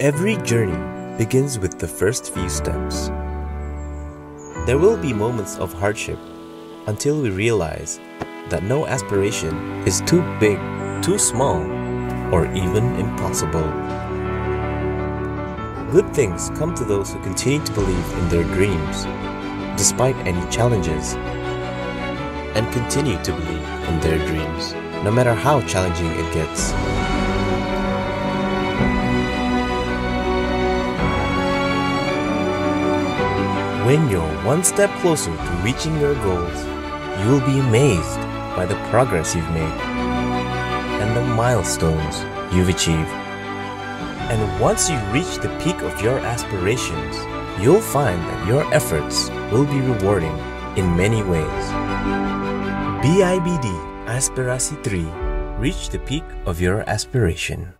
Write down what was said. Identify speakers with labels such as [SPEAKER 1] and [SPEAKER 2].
[SPEAKER 1] Every journey begins with the first few steps. There will be moments of hardship until we realize that no aspiration is too big, too small, or even impossible. Good things come to those who continue to believe in their dreams, despite any challenges, and continue to believe in their dreams, no matter how challenging it gets. When you're one step closer to reaching your goals, you will be amazed by the progress you've made and the milestones you've achieved. And once you reach the peak of your aspirations, you'll find that your efforts will be rewarding in many ways. BIBD Aspirasi 3 Reach the peak of your aspiration.